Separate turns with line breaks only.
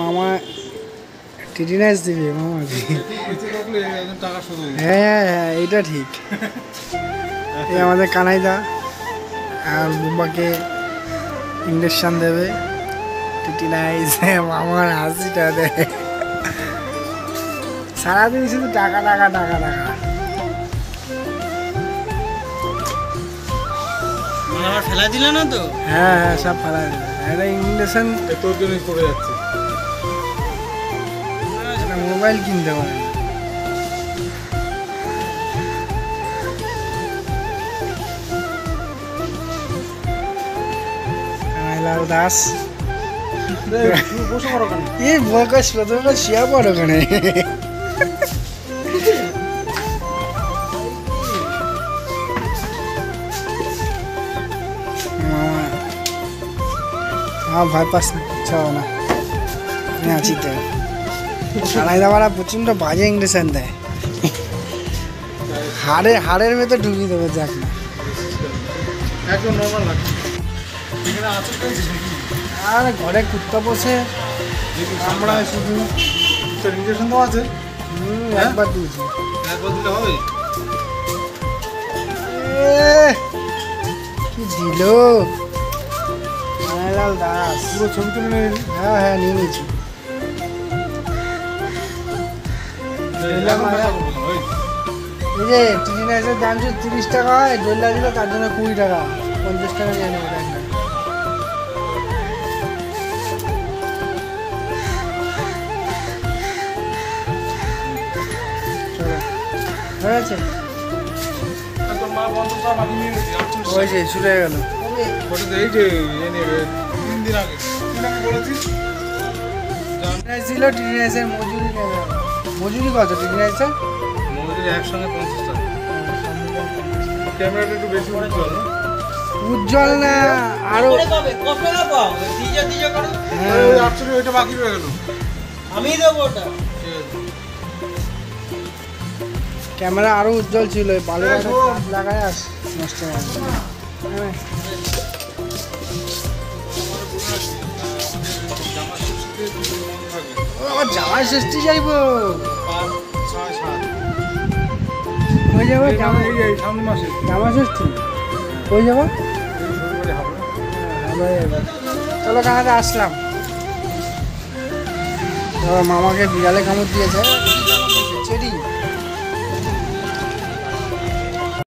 মামা টিটিনাইজ দিবে
টাকা শুরু
হ্যাঁ হ্যাঁ এইটা ঠিক। এই আমাদের কানাইদা আর বুম্বাকে ইঞ্জেকশন দেবে। টিটিনাইজ মামার হাসিটা দেয় সারাদিন শুধু টাকা টাকা টাকা টাকা।
ফেলা দিল না তো?
হ্যাঁ হ্যাঁ সব ফেলা দেবে। একটা ইঞ্জেকশন
এ তোর জন্যই পড়ে যাচ্ছে। मोबाइल
किनिदेऊ उदास ए बकस बकस या बडो गणे हाँ भाई पास छ होला यहाँ चित्त তো কানাই দাবারা প্রচণ্ড বাজে ইংরেশন দেয় হাড়ে হাড়ের ভেতর ঢুকিয়ে দেবে যাক না। আর ঘরে কুত্তা বসে আমরা শুধু
তোর ইঞ্জেকশন দেওয়া আছে? হ্যাঁ?
একবার দিয়েছি।
একবার দিলে হবে?
কি দিল? দাস।
পুরো ছবি তুলে নিয়ে
হ্যাঁ হ্যাঁ নিয়ে নিয়েছি। এই যে টিটিনাইসের দাম ছিল তিরিশ টাকা হয় ডোল্লা দিল তার জন্য কুড়ি টাকা পঞ্চাশ টাকা নিয়ে নেবো একটা চলো হয়ে গেছে
আর তোর মা বন্ধ সব আমি নিয়ে গেছি আর চুল
ওই যে শুরু হয়ে গেল
ওটা তো এই যে এ নেবে তিন দিন আগে তিন আগে বলেছিস
ছিল মজুরি মজুরি কত? টিটিনাইসের
মজুরি একসঙ্গে পঞ্চাশ টাকা। ক্যামেরাটা একটু বেশি করে চল
উজ্জ্বল না
আরও
হ্যাঁ।
ওই আটচল্লিশ ওইটা বাকি রয়ে গেল।
আমি দেবো ওটা।
ক্যামেরা আরও উজ্জ্বল ছিল
শোন।
লাগায় আস নষ্ট হয়ে। জামাই ষষ্ঠী যাইবো। কই যাব? জামা ষষ্ঠী কই যাব? এবার। চলো কানাডা আসলাম। মামাকে বিড়ালে কামড় দিয়েছে।